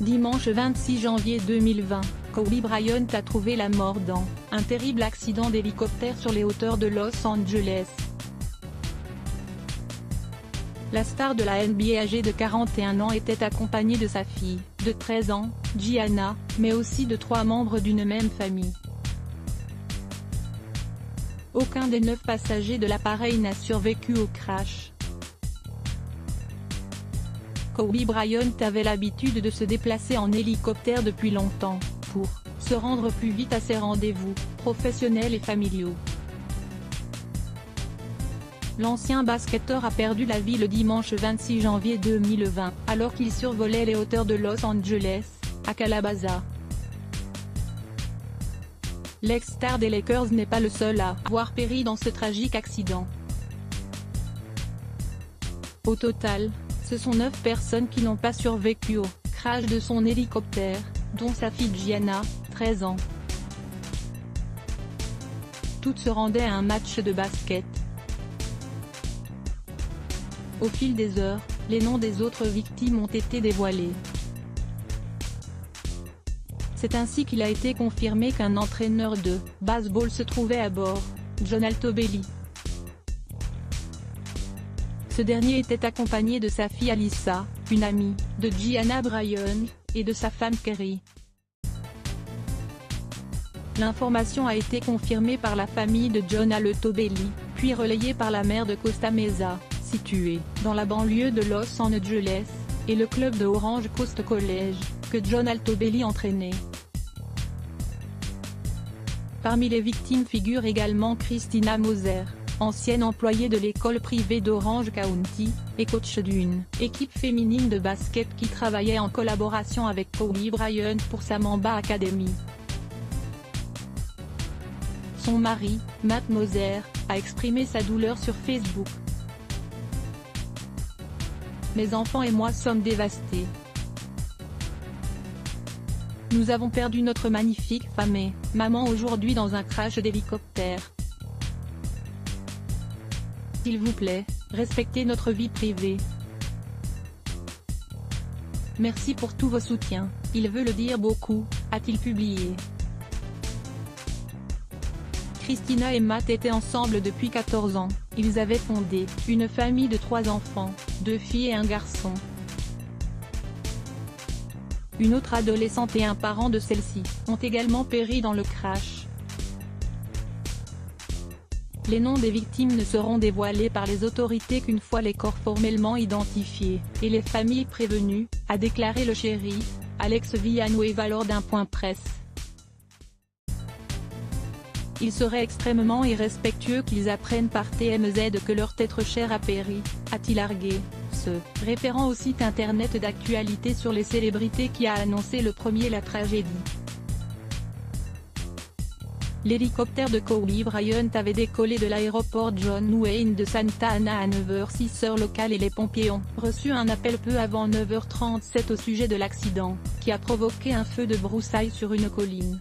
Dimanche 26 janvier 2020, Kobe Bryant a trouvé la mort dans un terrible accident d'hélicoptère sur les hauteurs de Los Angeles. La star de la NBA âgée de 41 ans était accompagnée de sa fille, de 13 ans, Gianna, mais aussi de trois membres d'une même famille. Aucun des neuf passagers de l'appareil n'a survécu au crash. Kobe Bryant avait l'habitude de se déplacer en hélicoptère depuis longtemps, pour se rendre plus vite à ses rendez-vous, professionnels et familiaux. L'ancien basketteur a perdu la vie le dimanche 26 janvier 2020, alors qu'il survolait les hauteurs de Los Angeles, à Calabaza. L'ex-star des Lakers n'est pas le seul à avoir péri dans ce tragique accident. Au total, ce sont 9 personnes qui n'ont pas survécu au crash de son hélicoptère, dont sa fille Gianna, 13 ans. Toutes se rendaient à un match de basket. Au fil des heures, les noms des autres victimes ont été dévoilés. C'est ainsi qu'il a été confirmé qu'un entraîneur de baseball se trouvait à bord, John Altobelli. Ce dernier était accompagné de sa fille Alyssa, une amie, de Gianna Bryan, et de sa femme Kerry. L'information a été confirmée par la famille de John Altobelli, puis relayée par la mère de Costa Mesa, située dans la banlieue de Los Angeles, et le club de Orange Coast College, que John Altobelli entraînait. Parmi les victimes figure également Christina Moser ancienne employée de l'école privée d'Orange County, et coach d'une équipe féminine de basket qui travaillait en collaboration avec Kobe Bryant pour sa Mamba Academy. Son mari, Matt Moser, a exprimé sa douleur sur Facebook. Mes enfants et moi sommes dévastés. Nous avons perdu notre magnifique femme et maman aujourd'hui dans un crash d'hélicoptère. S'il vous plaît, respectez notre vie privée. Merci pour tous vos soutiens, il veut le dire beaucoup, a-t-il publié. Christina et Matt étaient ensemble depuis 14 ans, ils avaient fondé une famille de trois enfants, deux filles et un garçon. Une autre adolescente et un parent de celle-ci, ont également péri dans le crash. Les noms des victimes ne seront dévoilés par les autorités qu'une fois les corps formellement identifiés, et les familles prévenues, a déclaré le shérif, Alex Villanueva lors d'un point presse. Il serait extrêmement irrespectueux qu'ils apprennent par TMZ que leur être cher a péri, a-t-il argué, se référant au site internet d'actualité sur les célébrités qui a annoncé le premier la tragédie. L'hélicoptère de Kobe Bryant avait décollé de l'aéroport John Wayne de Santa Ana à 9h06 heure locale et les pompiers ont reçu un appel peu avant 9h37 au sujet de l'accident, qui a provoqué un feu de broussailles sur une colline.